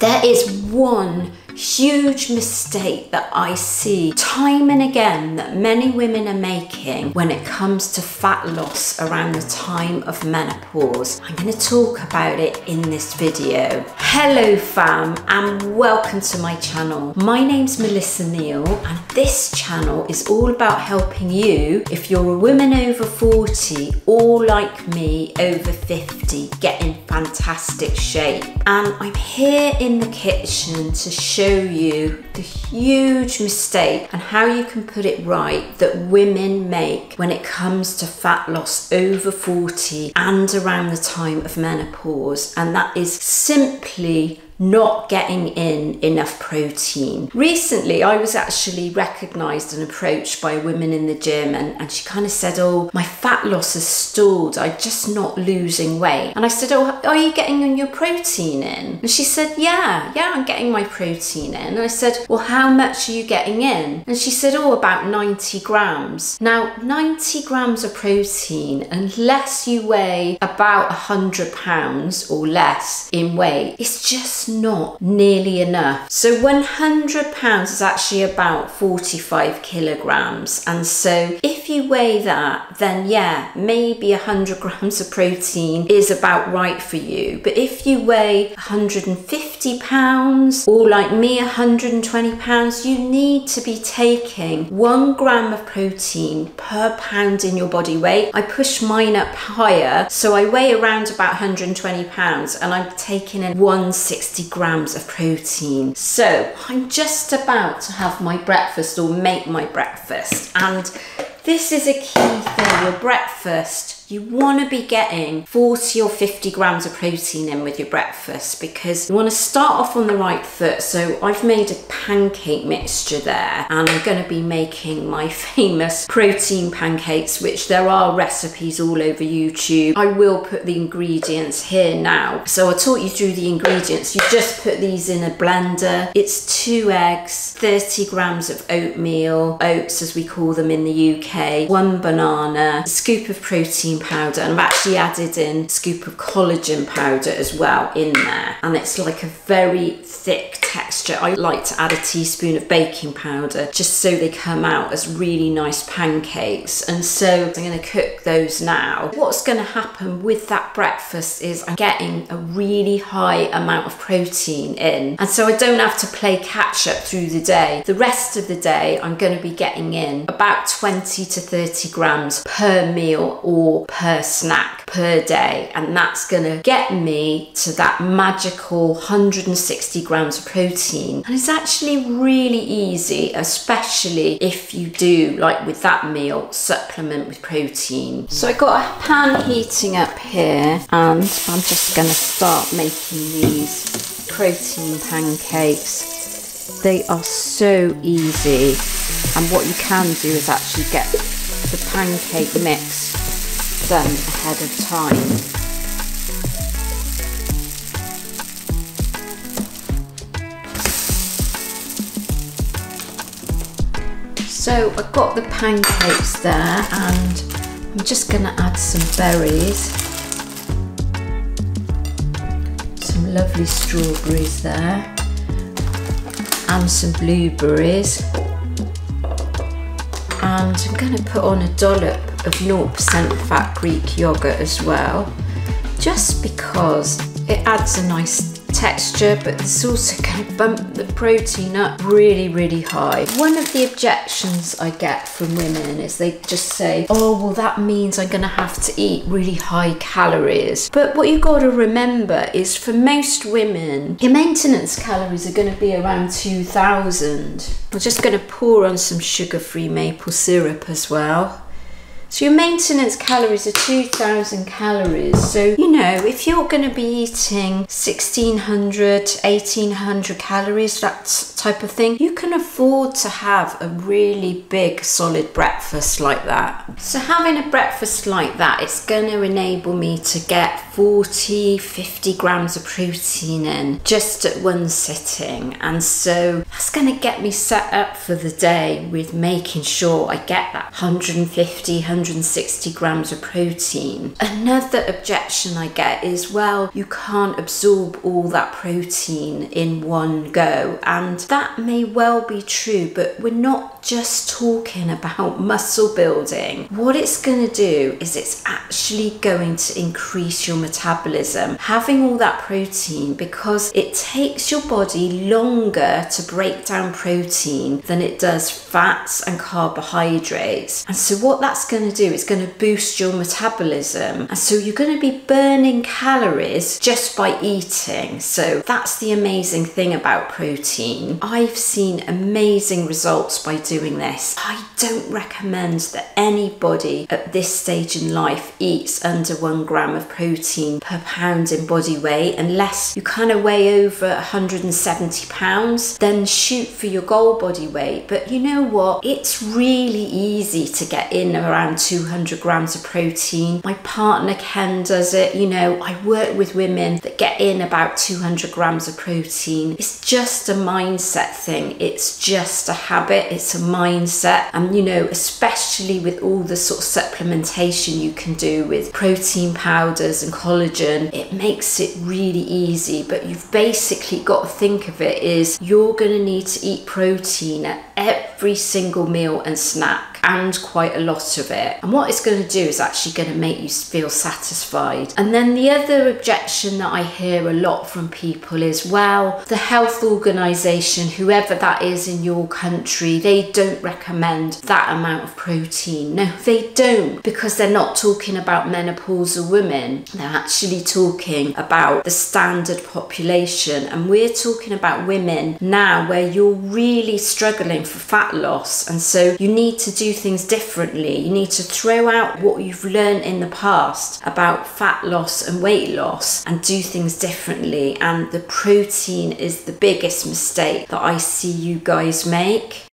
There is one huge mistake that I see time and again that many women are making when it comes to fat loss around the time of menopause. I'm going to talk about it in this video. Hello fam and welcome to my channel. My name's Melissa Neill and this channel is all about helping you if you're a woman over 40 or like me over 50 get in fantastic shape. And I'm here in the kitchen to show you the huge mistake and how you can put it right that women make when it comes to fat loss over 40 and around the time of menopause. And that is simply not getting in enough protein. Recently, I was actually recognized and approached by a woman in the gym, and, and she kind of said, Oh, my fat loss has stalled. I'm just not losing weight. And I said, Oh, are you getting your protein in? And she said, Yeah, yeah, I'm getting my protein in. And I said, Well, how much are you getting in? And she said, Oh, about 90 grams. Now, 90 grams of protein, unless you weigh about 100 pounds or less in weight, it's just not nearly enough. So 100 pounds is actually about 45 kilograms. And so if you weigh that, then yeah, maybe 100 grams of protein is about right for you. But if you weigh 150 pounds or like me 120 pounds, you need to be taking one gram of protein per pound in your body weight. I push mine up higher, so I weigh around about 120 pounds and I'm taking in 160 grams of protein. So I'm just about to have my breakfast or make my breakfast and this is a key thing, your breakfast you want to be getting 40 or 50 grams of protein in with your breakfast because you want to start off on the right foot. So I've made a pancake mixture there and I'm going to be making my famous protein pancakes, which there are recipes all over YouTube. I will put the ingredients here now. So I taught you through the ingredients. You just put these in a blender. It's two eggs, 30 grams of oatmeal, oats as we call them in the UK, one banana, a scoop of protein powder and I've actually added in a scoop of collagen powder as well in there and it's like a very thick texture. I like to add a teaspoon of baking powder just so they come out as really nice pancakes and so I'm going to cook those now. What's going to happen with that breakfast is I'm getting a really high amount of protein in and so I don't have to play catch up through the day. The rest of the day I'm going to be getting in about 20 to 30 grams per meal or per snack per day and that's to get me to that magical 160 grams of protein. And it's actually really easy especially if you do like with that meal supplement with protein. So I got a pan heating up here and I'm just to start making these protein pancakes. They are so easy and what you can do is actually get the pancake mix done ahead of time. So I've got the pancakes there and I'm just going to add some berries. Some lovely strawberries there and some blueberries and I'm going to put on a dollop of 0% fat Greek yogurt as well, just because it adds a nice texture, but it's also to bump the protein up really, really high. One of the objections I get from women is they just say, oh, well, that means I'm going to have to eat really high calories. But what you've got to remember is for most women, your maintenance calories are going to be around 2000. I'm just going to pour on some sugar-free maple syrup as well. So your maintenance calories are 2000 calories. So, you know, if you're going to be eating 1600, 1800 calories, that type of thing, you can afford to have a really big solid breakfast like that. So having a breakfast like that, it's going to enable me to get 40, 50 grams of protein in just at one sitting. And so that's going to get me set up for the day with making sure I get that 150, 160 grams of protein. Another objection I get is well, you can't absorb all that protein in one go, and that may well be true, but we're not just talking about muscle building. What it's going to do is it's actually going to increase your metabolism. Having all that protein because it takes your body longer to break down protein than it does fats and carbohydrates. And so what that's going to do is going to boost your metabolism. And so you're going to be burning calories just by eating. So that's the amazing thing about protein. I've seen amazing results by doing this. I don't recommend that anybody at this stage in life eats under one gram of protein per pound in body weight unless you kind of weigh over 170 pounds. Then shoot for your goal body weight. But you know what? It's really easy to get in around 200 grams of protein. My partner Ken does it. You know, I work with women that get in about 200 grams of protein. It's just a mindset thing. It's just a habit. It's a mindset. And, you know, especially with all the sort of supplementation you can do with protein powders and collagen, it makes it really easy. But you've basically got to think of it is you're going to need to eat protein at every single meal and snack and quite a lot of it. And what it's going to do is actually going to make you feel satisfied. And then the other objection that I hear a lot from people is well, the health organization, whoever that is in your country, they don't recommend that amount of protein. No, they don't because they're not talking about menopausal women. They're actually talking about the standard population. And we're talking about women now where you're really struggling for fat loss. And so you need to do things differently. You need to throw out what you've learned in the past about fat loss and weight loss and do things differently. And the protein is the biggest mistake that I see you guys make.